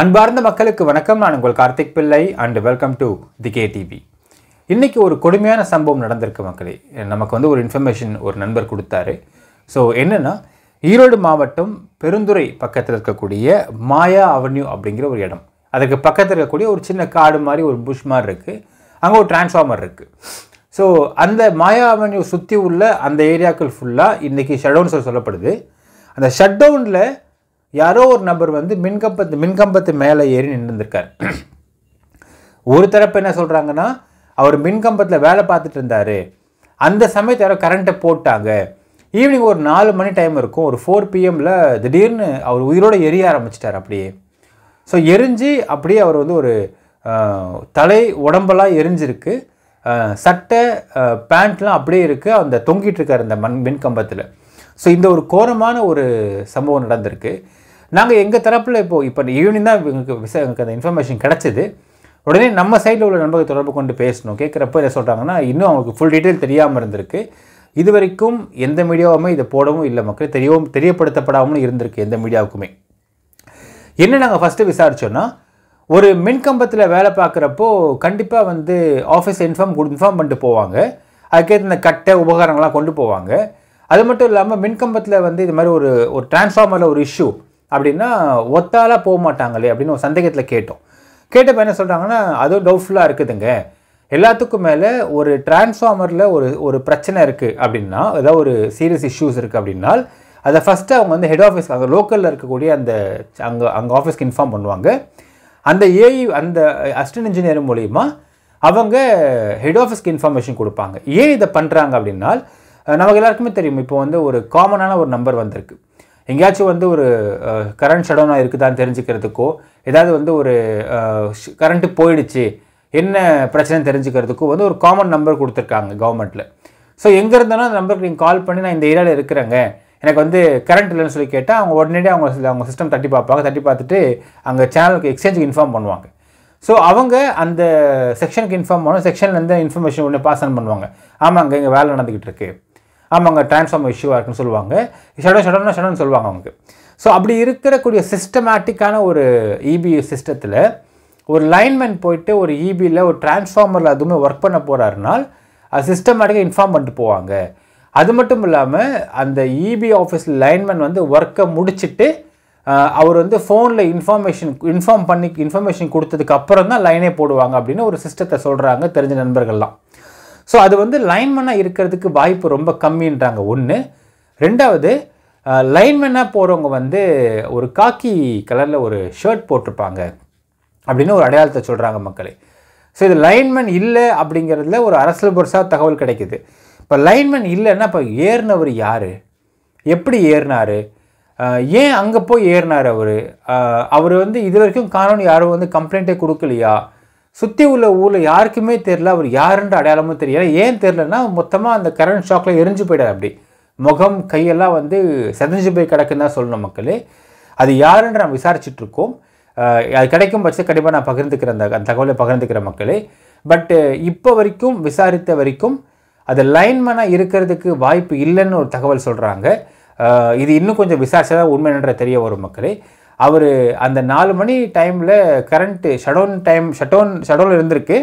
அன்பார்ந்த மக்களுக்கு வணக்கம். நான் உங்கள் Karthik Pillai and welcome to the K TV இன்றைக்கி ஒரு கொடுமையான சம்பவம் நடந்திருக்கு மக்களே. நமக்கு வந்து ஒரு இன்ஃபர்மேஷன் ஒரு நண்பர் கொடுத்தாரு. ஸோ என்னென்னா ஈரோடு மாவட்டம் பெருந்துறை பக்கத்தில் இருக்கக்கூடிய மாயா அவென்யூ அப்படிங்கிற ஒரு இடம். அதுக்கு பக்கத்தில் இருக்கக்கூடிய ஒரு சின்ன காடு மாதிரி ஒரு புஷ் மாதிரி இருக்குது அங்கே ஒரு டிரான்ஸ்ஃபார்மர் இருக்குது ஸோ அந்த மாயா அவென்யூ சுற்றி உள்ள அந்த ஏரியாக்கள் ஃபுல்லாக இன்றைக்கி ஷட்டவுன் சொல்லப்படுது. அந்த ஷட்டவுனில் யாரோ ஒரு நபர் வந்து மின்கம்பத்து மின்கம்பத்து மேலே ஏறி நின்றுருக்கார் ஒரு தரப்பு என்ன சொல்கிறாங்கன்னா அவர் மின்கம்பத்தில் வேலை பார்த்துட்டு இருந்தார். அந்த சமயத்து யாரோ கரண்ட்டை போட்டாங்க. ஈவினிங் ஒரு நாலு மணி டைம் இருக்கும். ஒரு ஃபோர் பிஎம்மில் திடீர்னு அவர் உயிரோட எரிய ஆரம்பிச்சிட்டார் அப்படியே. ஸோ எரிஞ்சு அப்படியே அவர் வந்து ஒரு தலை உடம்பெல்லாம் எரிஞ்சிருக்கு. சட்டை பேண்ட்லாம் அப்படியே இருக்குது அந்த தொங்கிட்டு இருக்கார் இந்த மண் மின்கம்பத்தில். ஸோ இந்த ஒரு கோரமான ஒரு சம்பவம் நடந்திருக்கு. நாங்கள் எங்கள் தரப்பில் இப்போது இப்போ ஈவினிங் தான் எங்களுக்கு விசா எங்களுக்கு அந்த இன்ஃபர்மேஷன் கிடச்சிது. உடனே நம்ம சைடில் உள்ள நண்பர்கள் தொடர்பு கொண்டு பேசணும். கேட்குறப்ப என்ன சொல்கிறாங்கன்னா இன்னும் அவங்களுக்கு ஃபுல் டீட்டெயில் தெரியாமல் இருந்திருக்கு. இது வரைக்கும் எந்த மீடியாவுமே இதை போடவும் இல்லை மக்கள். தெரியவும் தெரியப்படுத்தப்படாமலும் இருந்திருக்கு எந்த மீடியாவுக்குமே. என்ன நாங்கள் ஃபஸ்ட்டு விசாரிச்சோன்னா ஒரு மின்கம்பத்தில் வேலை பார்க்குறப்போ கண்டிப்பாக வந்து ஆஃபீஸ் இன்ஃபார்ம் இன்ஃபார்ம் பண்ணிட்டு போவாங்க. அதுக்கேற்ற இந்த கட்டை உபகரணங்கள்லாம் கொண்டு போவாங்க. அது மட்டும் இல்லாமல் மின்கம்பத்தில் வந்து இது மாதிரி ஒரு ஒரு டிரான்ஸ்ஃபார்மரில் ஒரு இஷ்யூ அப்படின்னா ஒத்தாலாக போக மாட்டாங்களே அப்படின்னு ஒரு சந்தேகத்தில் கேட்டோம். கேட்டப்ப என்ன சொல்கிறாங்கன்னா அதுவும் டவுட்ஃபுல்லாக இருக்குதுங்க. எல்லாத்துக்கும் மேலே ஒரு டிரான்ஸ்ஃபார்மரில் ஒரு ஒரு பிரச்சனை இருக்குது அப்படின்னா ஏதாவது ஒரு சீரியஸ் இஷ்யூஸ் இருக்குது அப்படின்னா அதை ஃபஸ்ட்டு அவங்க வந்து ஹெட் ஆஃபீஸ் அங்கே லோக்கலில் இருக்கக்கூடிய அந்த அங்கே அங்கே ஆஃபீஸ்க்கு இன்ஃபார்ம் பண்ணுவாங்க. அந்த ஏஇ அந்த அசிஸ்டன்ட் இன்ஜினியர் மூலிமா அவங்க ஹெட் ஆஃபீஸ்க்கு இன்ஃபர்மேஷன் கொடுப்பாங்க. ஏன் இதை பண்ணுறாங்க அப்படின்னா நமக்கு எல்லாருக்குமே தெரியும். இப்போ வந்து ஒரு காமனான ஒரு நம்பர் வந்திருக்கு. எங்கேயாச்சும் வந்து ஒரு கரண்ட் ஷடவுனாக இருக்குதான்னு தெரிஞ்சுக்கிறதுக்கோ ஏதாவது வந்து ஒரு கரண்ட்டு போயிடுச்சு என்ன பிரச்சனைன்னு தெரிஞ்சுக்கிறதுக்கோ வந்து ஒரு காமன் நம்பர் கொடுத்துருக்காங்க கவர்மெண்ட்டில் ஸோ எங்கே இருந்தாலும் அந்த நம்பருக்கு நீங்கள் கால் பண்ணி நான் இந்த ஏரியாவில் இருக்கிறேங்க. எனக்கு வந்து கரண்ட் இல்லைன்னு சொல்லி கேட்டால் அவங்க உடனடியாக அவங்க அவங்க சிஸ்டம் தட்டி பார்ப்பாங்க. தட்டி பார்த்துட்டு அங்கே சேனலுக்கு எக்ஸ்சேஞ்சுக்கு இன்ஃபார்ம் பண்ணுவாங்க. ஸோ அவங்க அந்த செக்ஷனுக்கு இன்ஃபார்ம் பண்ணுவோம் செக்ஷன்லேருந்து இன்ஃபர்மேஷன் உடனே பாஸ் ஆன் பண்ணுவாங்க. ஆமாங்க இங்கே வேலை நடந்துக்கிட்டு இருக்குது ஆமாங்க டிரான்ஸ்ஃபார்மர் இஷ்யூவாக இருக்குன்னு சொல்லுவாங்க. ஷடன் ஷடன்னா ஷடன் சொல்லுவாங்க அவங்க ஸோ அப்படி இருக்கிறக்கூடிய சிஸ்டமேட்டிக்கான ஒரு இபி சிஸ்டத்தில் ஒரு லைன்மேன் போயிட்டு ஒரு e இபியில் ஒரு டிரான்ஸ்ஃபார்மரில் அதுவுமே ஒர்க் பண்ண போகிறாருனால் அது சிஸ்டமேட்டிக்காக இன்ஃபார்ம் பண்ணிட்டு போவாங்க. அது மட்டும் இல்லாமல் அந்த இபி ஆஃபீஸ் லைன்மேன் வந்து ஒர்க்கை முடிச்சுட்டு அவர் வந்து ஃபோனில் இன்ஃபார்மேஷன் இன்ஃபார்ம் பண்ணி இன்ஃபர்மேஷன் கொடுத்ததுக்கு அப்புறம் தான் லைனே போடுவாங்க அப்படின்னு ஒரு சிஸ்டத்தை சொல்கிறாங்க தெரிஞ்ச நண்பர்கள்லாம். ஸோ அது வந்து லைன்மேனாக இருக்கிறதுக்கு வாய்ப்பு ரொம்ப கம்மின்றாங்க. ஒன்று ரெண்டாவது லைன்மேனாக போகிறவங்க வந்து ஒரு காக்கி கலரில் ஒரு ஷர்ட் போட்டிருப்பாங்க அப்படின்னு ஒரு அடையாளத்தை சொல்கிறாங்க மக்களே. ஸோ இது லைன்மேன் இல்லை அப்படிங்கிறதுல ஒரு அரசியல் புரசாக தகவல் கிடைக்குது. இப்போ லைன்மேன் இல்லைன்னா இப்போ ஏறினவர் யார்? எப்படி ஏறினார்? ஏன் அங்கே போய் ஏறினார் அவர்? அவர் வந்து இது வரைக்கும் காணொலி யாரும் வந்து கம்ப்ளைண்ட்டே கொடுக்கலையா? சுற்றி உள்ள ஊரில் யாருக்குமே தெரில அவர் யாருன்ற அடையாளமும் தெரியல. ஏன் தெரிலன்னா மொத்தமாக அந்த கரண்ட் ஷாக்கில் எரிஞ்சு போயிட்டார் அப்படி. முகம் கையெல்லாம் வந்து செதஞ்சு போய் கிடக்குன்னு தான் சொல்லணும் மக்களே. அது யாருன்ற நான் விசாரிச்சுட்ருக்கோம் அது கிடைக்கும் பட்சம் கண்டிப்பாக நான் பகிர்ந்துக்கிறேன் அந்த தகவலை பகிர்ந்துக்கிறேன் மக்களே. பட்டு இப்போ வரைக்கும் விசாரித்த வரைக்கும் அது லைன்மேனாக இருக்கிறதுக்கு வாய்ப்பு இல்லைன்னு ஒரு தகவல் சொல்கிறாங்க இது இன்னும் கொஞ்சம் விசாரிச்சா தான் உண்மை என்ற தெரிய வரும் மக்களே. அவர் அந்த நாலு மணி டைமில் current shutdown time shutdown shutdown இருந்திருக்கு.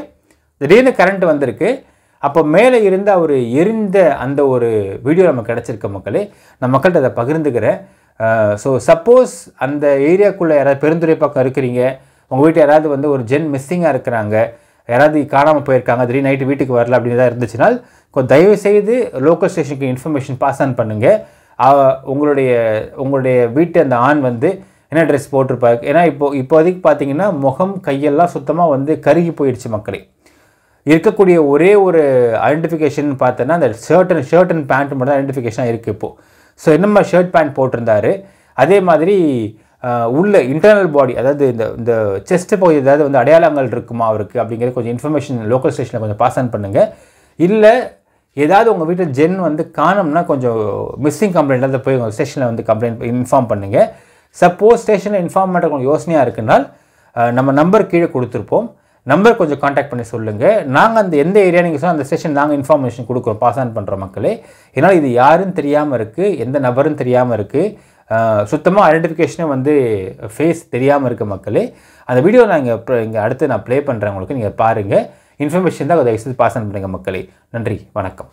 திடீர்னு கரண்ட் வந்திருக்கு. அப்போ மேலே இருந்து அவர் எரிந்த அந்த ஒரு வீடியோ நமக்கு கிடச்சிருக்க மக்களே. நான் மக்கள்கிட்ட அதை பகிர்ந்துக்கிறேன். ஸோ சப்போஸ் அந்த ஏரியாக்குள்ளே யாராவது பெருந்துறை பக்கம் இருக்கிறீங்க. உங்கள் வீட்டில் யாராவது வந்து ஒரு ஜென் மிஸ்ஸிங்காக இருக்கிறாங்க. யாராவது காணாமல் போயிருக்காங்க. திடீர்னு நைட்டு வீட்டுக்கு வரல அப்படின்னு தான் இருந்துச்சுனால் கொஞ்சம் தயவு செய்து லோக்கல் ஸ்டேஷனுக்கு இன்ஃபர்மேஷன் பாஸ் ஆன் பண்ணுங்கள் உங்களுடைய உங்களுடைய வீட்டு அந்த ஆண் வந்து என்ன ட்ரெஸ் போட்டிருப்பாரு? ஏன்னா இப்போ இப்போதைக்கு பார்த்தீங்கன்னா முகம் கையெல்லாம் சுத்தமாக வந்து கருகி போயிடுச்சு மக்களே. இருக்கக்கூடிய ஒரே ஒரு ஐடென்டிஃபிகேஷன் பார்த்தோன்னா அந்த shirt and shirt and pant மட்டும் தான் ஐடென்டிஃபிகேஷனாக இருக்குது இப்போது ஸோ என்னம்மா ஷர்ட் பேண்ட் போட்டிருந்தாரு? அதே மாதிரி உள்ள இன்டர்னல் பாடி அதாவது இந்த இந்த செஸ்ட் பகுதி ஏதாவது வந்து அடையாளங்கள் இருக்குமா அவருக்கு? அப்படிங்கிறது கொஞ்சம் இன்ஃபர்மேஷன் லோக்கல் ஸ்டேஷனில் கொஞ்சம் பாஸ் ஆன் பண்ணுங்கள் இல்லை ஏதாவது உங்கள் வீட்டில் ஜென் வந்து காணோம்னா கொஞ்சம் மிஸ்ஸிங் கம்ப்ளைண்ட் அதை போய் உங்கள் ஸ்டேஷனில் வந்து கம்ப்ளைண்ட் இன்ஃபார்ம் பண்ணுங்கள் சப்போஸ் ஸ்டேஷனில் இன்ஃபார்ம் பண்ணுற கொஞ்சம் யோசனையாக இருக்குனால் நம்ம நம்பர் கீழே கொடுத்துருப்போம். நம்பர் கொஞ்சம் காண்டாக்ட் பண்ணி சொல்லுங்கள் நாங்கள் அந்த எந்த ஏரியா நீங்கள் சொன்னால் அந்த ஸ்டேஷன் நாங்கள் இன்ஃபர்மேஷன் கொடுக்குறோம் பாஸ் ஆன் பண்ணுற மக்களே. ஏன்னால் இது யாருன்னு தெரியாமல் இருக்குது எந்த நபரும் தெரியாமல் இருக்குது சுத்தமாக ஐடென்டிஃபிகேஷனே வந்து ஃபேஸ் தெரியாமல் இருக்க மக்களே. அந்த வீடியோ நான் இங்கே இங்கே அடுத்து நான் ப்ளே பண்ணுறேன் உங்களுக்கு. நீங்கள் பாருங்கள் இன்ஃபர்மேஷன் தான் தயவுசெய்து பாஸ் பண்ணுங்கள் மக்களே. நன்றி வணக்கம்.